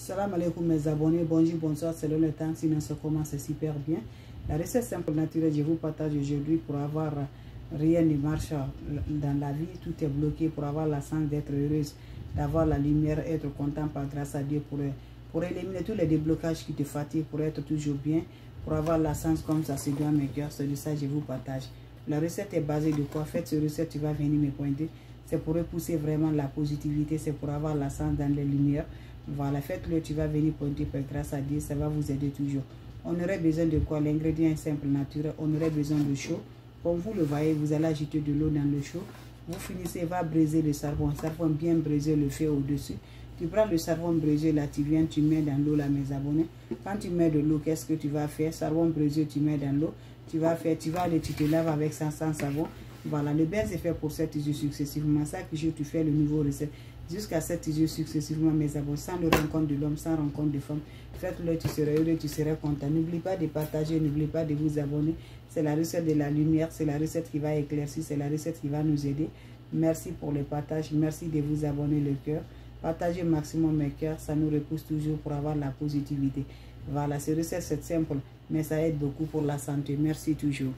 Salam alaikum mes abonnés, bonjour, bonsoir, selon le temps, sinon ça commence super bien. La recette simple naturelle, je vous partage aujourd'hui pour avoir rien ne marche dans la vie, tout est bloqué pour avoir la chance d'être heureuse, d'avoir la lumière, être content par grâce à Dieu pour, pour éliminer tous les déblocages qui te fatiguent, pour être toujours bien, pour avoir la chance comme ça c'est doit mes cœurs, c'est de ça que je vous partage. La recette est basée de quoi? Faites cette recette, tu vas venir me pointer. C'est pour repousser vraiment la positivité, c'est pour avoir la chance dans les lumières. Voilà, faites-le, tu vas venir pointer par grâce à Dieu, ça va vous aider toujours. On aurait besoin de quoi? L'ingrédient est simple, naturel. On aurait besoin de chaud. Comme vous le voyez, vous allez ajouter de l'eau dans le chaud. Vous finissez, va briser le. Le charbon bien brisé, le feu au-dessus. Tu prends le charbon brisé là, tu viens, tu mets dans l'eau là, mes abonnés. Quand tu mets de l'eau, qu'est-ce que tu vas faire? Charbon brisé, tu mets dans l'eau. Tu vas faire, tu vas aller, tu te laves avec sans savon. Voilà, le bain c'est fait pour 7 jours successivement. Ça que tu fais le nouveau recette jusqu'à 7 jours successivement, mes abonnés, sans le rencontre de l'homme, sans rencontre de femme. Faites-le, tu seras heureux, tu seras content. N'oublie pas de partager, n'oublie pas de vous abonner. C'est la recette de la lumière, c'est la recette qui va éclaircir, c'est la recette qui va nous aider. Merci pour le partage, merci de vous abonner le cœur. Partagez maximum mes cœurs, ça nous repousse toujours pour avoir la positivité. Voilà, cette recette c'est simple, mais ça aide beaucoup pour la santé. Merci toujours.